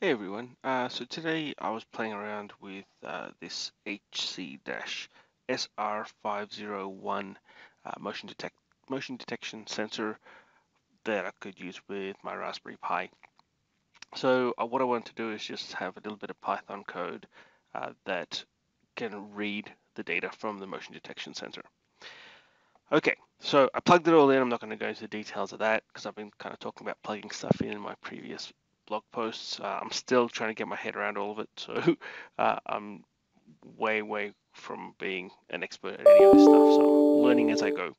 Hey everyone, uh, so today I was playing around with uh, this HC-SR501 uh, motion, detect motion detection sensor that I could use with my Raspberry Pi. So uh, what I want to do is just have a little bit of Python code uh, that can read the data from the motion detection sensor. Okay, so I plugged it all in. I'm not going to go into the details of that because I've been kind of talking about plugging stuff in in my previous blog posts. Uh, I'm still trying to get my head around all of it, so uh, I'm way, way from being an expert at any of this stuff. So I'm learning as I go.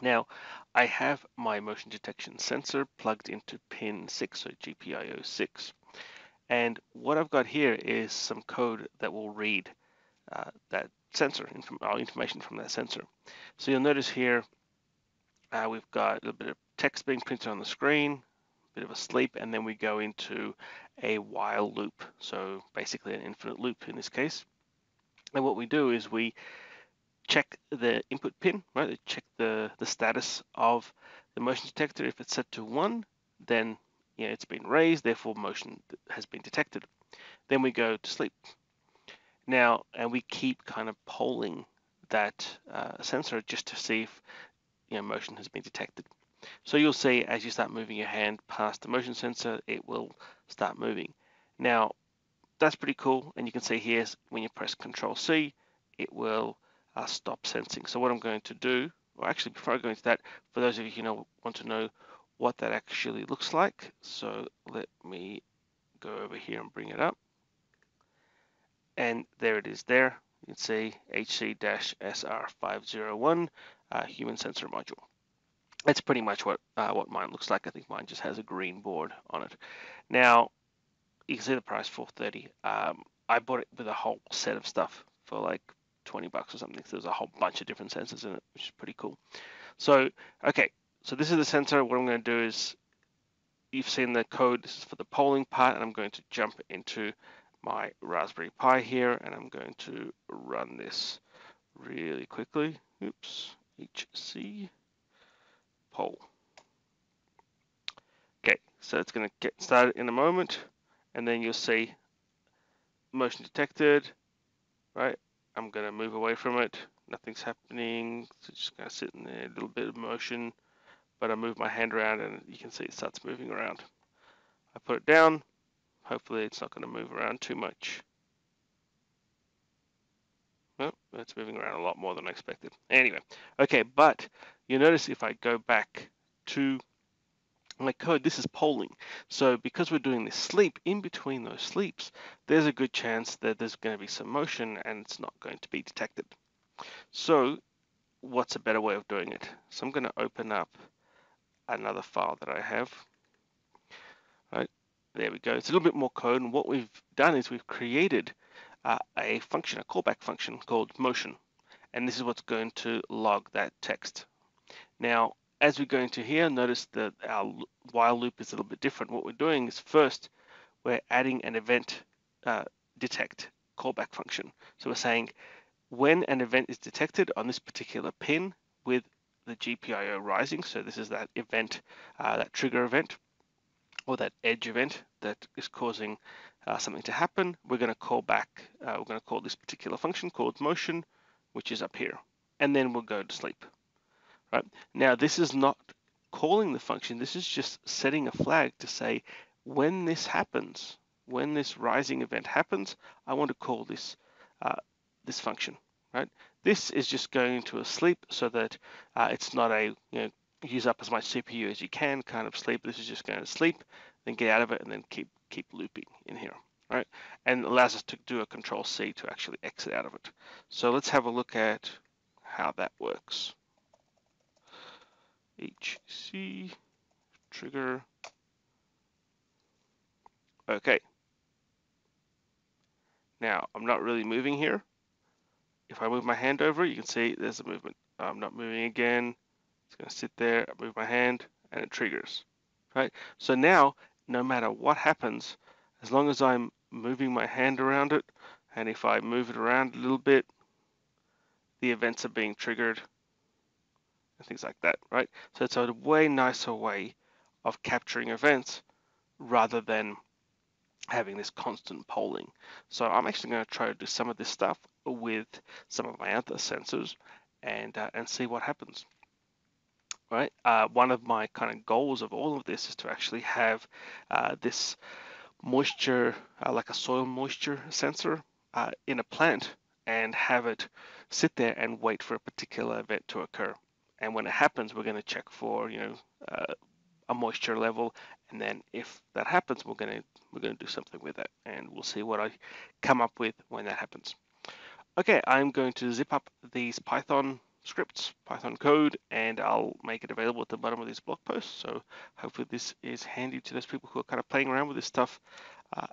Now, I have my motion detection sensor plugged into pin 6, so GPIO 6. And what I've got here is some code that will read uh, that sensor, uh, information from that sensor. So you'll notice here uh, we've got a little bit of text being printed on the screen, bit of a sleep, and then we go into a while loop. So basically an infinite loop in this case. And what we do is we check the input pin, right? We Check the, the status of the motion detector. If it's set to one, then you know, it's been raised, therefore motion has been detected. Then we go to sleep. Now, and we keep kind of polling that uh, sensor just to see if you know, motion has been detected. So you'll see as you start moving your hand past the motion sensor, it will start moving. Now, that's pretty cool. And you can see here, when you press Control C, it will uh, stop sensing. So what I'm going to do, well, actually, before I go into that, for those of you who know, want to know what that actually looks like, so let me go over here and bring it up. And there it is there. You can see HC-SR501 uh, human sensor module that's pretty much what uh, what mine looks like. I think mine just has a green board on it. Now, you can see the price 430. Um, I bought it with a whole set of stuff for like 20 bucks or something. So there's a whole bunch of different sensors in it, which is pretty cool. So, okay, so this is the sensor. What I'm going to do is, you've seen the code. This is for the polling part, and I'm going to jump into my Raspberry Pi here, and I'm going to run this really quickly. Oops, HC poll. Okay, so it's going to get started in a moment, and then you'll see motion detected, right? I'm going to move away from it. Nothing's happening. So just going to sit in there, a little bit of motion, but I move my hand around and you can see it starts moving around. I put it down. Hopefully it's not going to move around too much. Oh, it's moving around a lot more than I expected. Anyway, okay, but you notice if I go back to my code, this is polling. So because we're doing this sleep, in between those sleeps, there's a good chance that there's going to be some motion and it's not going to be detected. So what's a better way of doing it? So I'm going to open up another file that I have. Right, there we go. It's a little bit more code. And what we've done is we've created uh, a function, a callback function called motion. And this is what's going to log that text. Now, as we go into here, notice that our while loop is a little bit different. What we're doing is first, we're adding an event uh, detect callback function. So we're saying when an event is detected on this particular pin with the GPIO rising, so this is that event, uh, that trigger event, or that edge event that is causing uh, something to happen, we're going to call back, uh, we're going to call this particular function called motion, which is up here, and then we'll go to sleep. Right now, this is not calling the function. This is just setting a flag to say when this happens, when this rising event happens, I want to call this uh, this function. Right. This is just going to a sleep so that uh, it's not a you know use up as much CPU as you can kind of sleep. This is just going to sleep, then get out of it, and then keep keep looping in here, right? And allows us to do a control C to actually exit out of it. So let's have a look at how that works. HC trigger. Okay. Now I'm not really moving here. If I move my hand over, you can see there's a movement. I'm not moving again. It's going to sit there. I move my hand and it triggers, right? So now no matter what happens, as long as I'm moving my hand around it, and if I move it around a little bit, the events are being triggered and things like that, right? So it's a way nicer way of capturing events rather than having this constant polling. So I'm actually going to try to do some of this stuff with some of my other sensors and uh, and see what happens. Right. Uh, one of my kind of goals of all of this is to actually have uh, this moisture, uh, like a soil moisture sensor, uh, in a plant and have it sit there and wait for a particular event to occur. And when it happens, we're going to check for you know uh, a moisture level, and then if that happens, we're going to we're going to do something with it, and we'll see what I come up with when that happens. Okay, I'm going to zip up these Python scripts, Python code, and I'll make it available at the bottom of this blog post. So hopefully this is handy to those people who are kind of playing around with this stuff uh,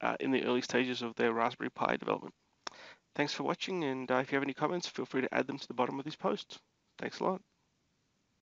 uh, in the early stages of their Raspberry Pi development. Thanks for watching, and uh, if you have any comments, feel free to add them to the bottom of this post. Thanks a lot.